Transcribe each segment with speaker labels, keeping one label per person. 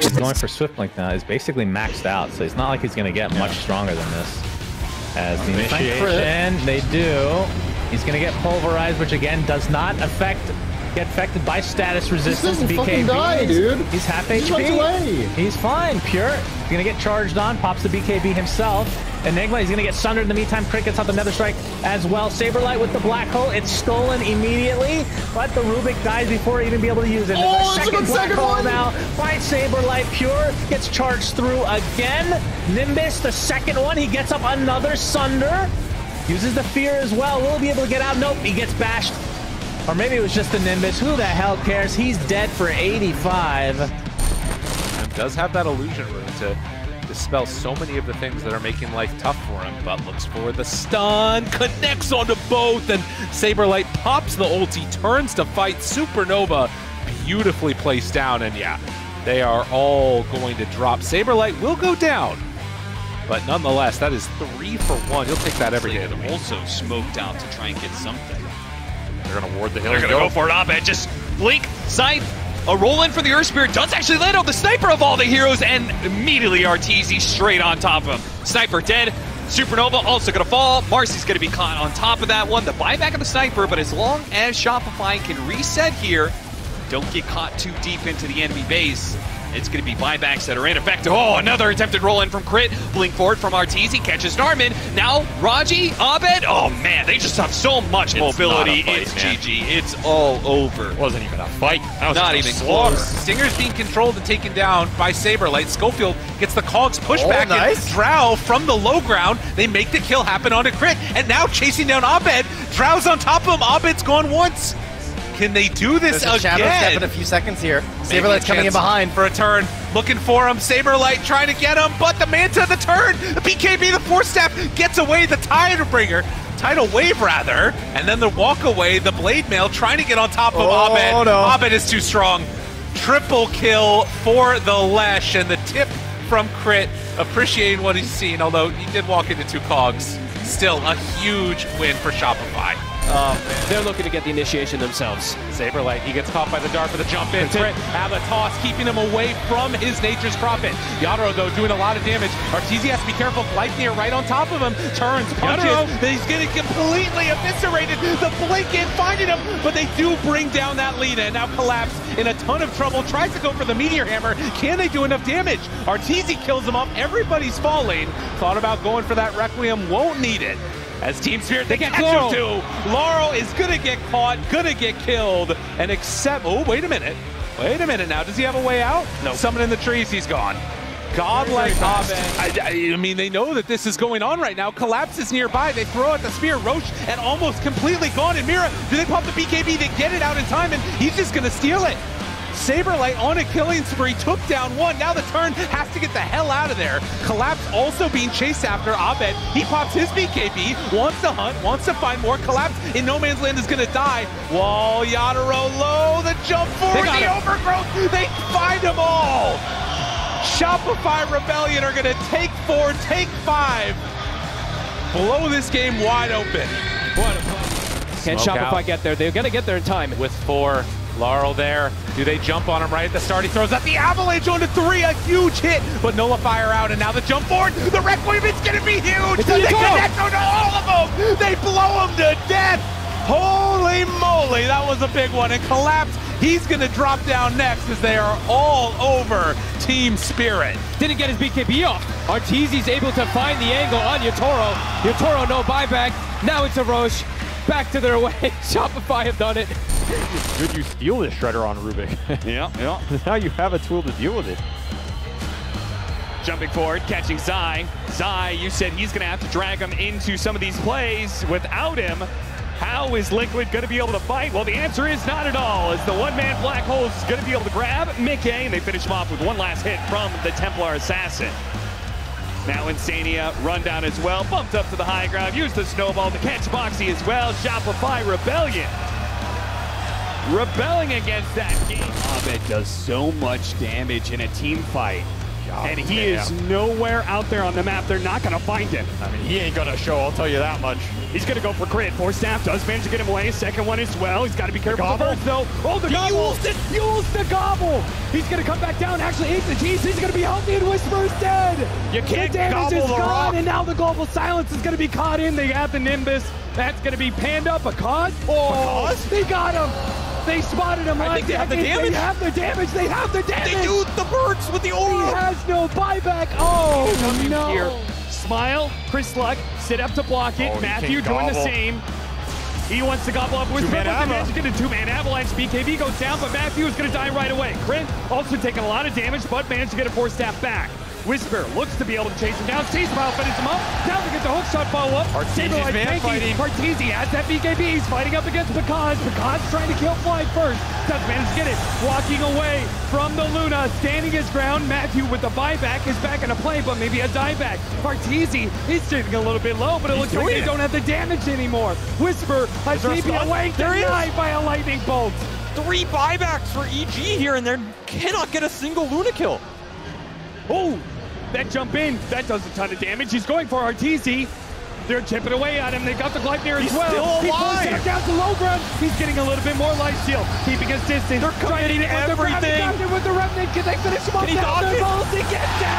Speaker 1: He's going for Swift Link now. Is basically maxed out, so it's not like he's going to get much stronger than this. As the initiation, they do. He's going to get pulverized, which again does not affect get affected by status resistance.
Speaker 2: This doesn't die, dude.
Speaker 1: He's half HP. He's fine. Pure. He's gonna get charged on. Pops the BKB himself. Enigma, he's gonna get sundered in the meantime. Crickets out the Nether Strike as well. Saberlight with the black hole. It's stolen immediately, but the Rubik dies before even be able to use it.
Speaker 2: Oh,
Speaker 1: There's
Speaker 2: it's a
Speaker 1: second
Speaker 2: good
Speaker 1: black
Speaker 2: second
Speaker 1: hole
Speaker 2: one.
Speaker 1: now by Saberlight. Pure gets charged through again. Nimbus, the second one, he gets up another Sunder. Uses the fear as well. Will he be able to get out? Nope, he gets bashed. Or maybe it was just the Nimbus. Who the hell cares? He's dead for 85.
Speaker 3: and does have that illusion room to dispel so many of the things that are making life tough for him, but looks for the stun, connects onto both, and Saberlight pops the ulti, turns to fight Supernova, beautifully placed down, and yeah, they are all going to drop. Saberlight will go down, but nonetheless, that is three for one. You'll take that every day of.
Speaker 4: Also smoked out to try and get something.
Speaker 3: They're going to ward the hill.
Speaker 4: They're gonna go for it. Abed just blink, sight. A roll in for the Earth Spirit does actually land on the sniper of all the heroes, and immediately Arteezy straight on top of him. Sniper dead. Supernova also gonna fall. Marci's gonna be caught on top of that one. The buyback of the sniper, but as long as Shopify can reset here, don't get caught too deep into the enemy base. It's going to be buybacks that are in effect. Oh, another attempted roll in from Crit. Blink forward from Arteezy. Catches Narman. Now, Raji, Abed. Oh, man, they just have so much
Speaker 5: It's
Speaker 4: mobility.
Speaker 5: fight,
Speaker 4: it's
Speaker 5: man.
Speaker 4: GG. It's all over.
Speaker 5: wasn't even a fight. That was
Speaker 4: Not even
Speaker 5: slaughter.
Speaker 4: close.
Speaker 3: Stinger's being controlled and taken down by Saberlight. Schofield gets the Cogs pushback
Speaker 2: Oh, nice.
Speaker 3: and Drow from the low ground. They make the kill happen on a crit. And now chasing down Abed. Drow's on top of him. Abed's gone once. Can they do this
Speaker 2: There's a shadow step in
Speaker 3: again?
Speaker 2: a few seconds here.
Speaker 3: Maybe
Speaker 2: Saberlight's coming in behind.
Speaker 3: for a turn. Looking for him. Saberlight trying to get him, but the Manta the turn. The BKB, the four step, gets away. The Tidal Bringer. Tidal Wave, rather. And then the walk away, the Blade Mail trying to get on top of
Speaker 2: Oh,
Speaker 3: Abed.
Speaker 2: Oh, no.
Speaker 3: Abed is too strong. Triple kill for the Lesh. And the tip from Crit, appreciating what he's seen, although he did walk into two cogs. Still a huge win for Shopify.
Speaker 6: Oh, They're looking to get the initiation themselves.
Speaker 3: Saberlight, he gets caught by the dart for the jump in. Crit, have a toss, keeping him away from his nature's prophet. Yatoro, though, doing a lot of damage. Arteezy has to be careful. Gleipnir right on top of him. Turns, punches. He's getting completely eviscerated. The blink in, finding him, but they do bring down that Lina. And now Collapse in a ton of trouble. Tries to go for the Meteor Hammer. Can they do enough damage? Arteezy kills him up. Everybody's falling. Thought about going for that Requiem. Won't need it. As Team Spirit, they
Speaker 6: get
Speaker 3: catch
Speaker 6: Larl.
Speaker 3: him too. Larl is gonna get caught, gonna get killed, and accept. Oh, wait a minute. Wait a minute now. Does he have a way out? No. Someone in the trees, he's gone. Godlike Abed. I, I- mean, they know that this is going on right now. Collapses nearby. They throw out the spear. Roche and almost completely gone. And Mira, do they pop the BKB? They get it out in time, and he's just gonna steal it. Saberlight on a killing spree, took down one. Now the turn has to get the hell out of there. Collapse also being chased after Abed. He pops his BKB, wants to hunt, wants to find more. Collapse in no man's land is going to die. Wall, Yatoro low, the jump forward,
Speaker 6: got
Speaker 3: the
Speaker 6: him.
Speaker 3: overgrowth. They find them all. Shopify Rebellion are going to take four, take five, blow this game wide open.
Speaker 6: What a. Can Shopify
Speaker 3: out.
Speaker 6: get there? They're going to get there in time.
Speaker 3: with four. Larl there. Do they jump on him right at the start? He throws out the avalanche onto three, a huge hit, but Nullifier out, and now the jump forward. The Requiem is going to be huge.
Speaker 6: It's
Speaker 3: They connect onto all of them. They blow him to death. Holy moly, that was a big one. And Collapse, he's going to drop down next as they are all over Team Spirit.
Speaker 6: Didn't get his BKB off. Arteezy's able to find the angle on Yatoro. Yatoro, no buyback. Now it's a Roche. Back to their way. Shopify have done it.
Speaker 5: Good you steal this shredder on Rubik.
Speaker 4: Yeah, yeah.
Speaker 5: now you have a tool to deal with it.
Speaker 7: Jumping forward, catching Zai. Zai, you said he's going to have to drag him into some of these plays. Without him, how is Liquid going to be able to fight? Well, the answer is not at all, as the one-man Black Hole is going to be able to grab Micke, and they finish him off with one last hit from the Templar Assassin. Now Insania run down as well, bumped up to the high ground, used the snowball to catch Boxi as well. Shopify Rebellion. Rebelling against that game. Abed does so much damage in a team fight. Oh, and he is nowhere out there on the map. They're not going to find him.
Speaker 5: I mean, he ain't gonna show. I'll tell you that much.
Speaker 7: He's going to go for crit. Force staff does manage to get him away. Second one as well. He's got to be careful with the
Speaker 5: gobble?
Speaker 7: though. Oh, the
Speaker 6: He
Speaker 7: gobble.
Speaker 6: used it.
Speaker 7: Used the gobble. He's going to come back down. Actually, eat the cheese. He's going to be healthy, and Whisper's dead.
Speaker 5: You can't
Speaker 7: the damage is
Speaker 5: the
Speaker 7: gone,
Speaker 5: rock.
Speaker 7: and now the global silence is going to be caught in. They have the Nimbus. That's going to be Panda. Because? Oh, they got him. They spotted him.
Speaker 6: I
Speaker 7: last
Speaker 6: think they have the damage.
Speaker 7: They have the damage. They have the damage.
Speaker 6: They do the birds with the aura.
Speaker 7: He has no buyback. Oh, no.
Speaker 4: here.
Speaker 7: Smile, Chris Luck, sit up to block it.
Speaker 5: Oh,
Speaker 7: Matthew
Speaker 5: can
Speaker 7: doing the same. He wants to gobble up with
Speaker 5: Two-man
Speaker 7: Pepper.
Speaker 5: ava.
Speaker 7: Get a two-man avalanche. BKB goes down, but Matthew is going to die right away. Crit also taking a lot of damage, but managed to get a Force staff back. Whisper looks to be able to chase him down. Chase Mile finishes him up. Now to get the hook shot follow up.
Speaker 5: Arteezy's man fighting.
Speaker 7: Arteezy has that BKB. He's fighting up against Pakazs. Pakazs trying to kill Fly first. Does manage to get it. Walking away from the Luna. Standing his ground. Matthew with the buyback is back in a play, but maybe a dieback. Arteezy is sitting a little bit low, but it looks like they
Speaker 5: it.
Speaker 7: don't have the damage anymore. Whisper has
Speaker 5: there a
Speaker 7: maybe
Speaker 5: stun?
Speaker 7: away denied by a lightning bolt.
Speaker 6: Three buybacks for EG here, and they cannot get a single Luna kill.
Speaker 7: Oh, that jump in, that does a ton of damage. He's going for Arteezy. They're chipping away at him. They got the Gleipnir as
Speaker 6: He's
Speaker 7: well.
Speaker 6: still
Speaker 7: He pulls
Speaker 6: alive.
Speaker 7: down to low ground. He's getting a little bit more life steal, keeping his distance.
Speaker 6: They're committing
Speaker 7: get with the
Speaker 6: everything.
Speaker 7: With the Revenant. Can they finish him off?
Speaker 6: Can he
Speaker 7: down
Speaker 6: dodge it?
Speaker 7: balls? He gets them.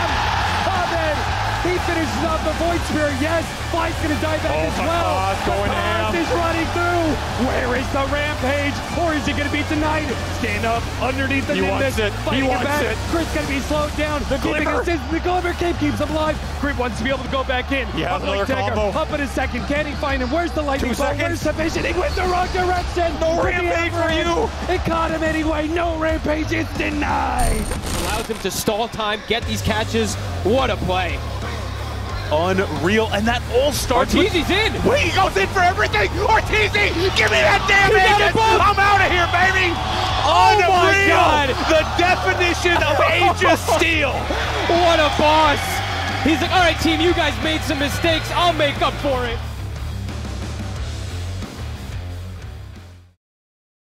Speaker 7: Ahmed, he finishes off the Void Spirit. Yes, Fly's going to die back
Speaker 5: Oh,
Speaker 7: as well.
Speaker 5: Pakazs going Pakazs
Speaker 7: is running through. Where is the Rampage? Or is he going to be tonight? Stand up underneath the
Speaker 5: He
Speaker 7: Nimbus.
Speaker 5: wants it. He
Speaker 7: Fighting
Speaker 5: wants
Speaker 7: back.
Speaker 5: it.
Speaker 7: Chris going to be slowed down. The
Speaker 6: Glimmer.
Speaker 7: The Glimmer cape keeps him alive. Grip wants to be able to go back in.
Speaker 5: He has
Speaker 7: Up like
Speaker 5: another
Speaker 7: Dagger.
Speaker 5: combo.
Speaker 7: Up in a second. Can he find him? Where's the lightning
Speaker 6: Two
Speaker 7: bolt?
Speaker 6: seconds.
Speaker 7: Where's the vision? He went the wrong direction.
Speaker 6: No
Speaker 7: Bring
Speaker 6: rampage for you.
Speaker 7: It caught him anyway. No rampage. It's denied.
Speaker 6: Allows him to stall time, get these catches. What a play.
Speaker 3: Unreal. And that all starts with
Speaker 6: Arteezy's in.
Speaker 3: Wait, he goes in for everything! Ortiz, give me that damn Aegis! I'm out of here, baby!
Speaker 6: Oh my God.
Speaker 3: The definition of Aegis Steal!
Speaker 6: What a boss. He's like, all right, team, you guys made some mistakes. I'll make up for it.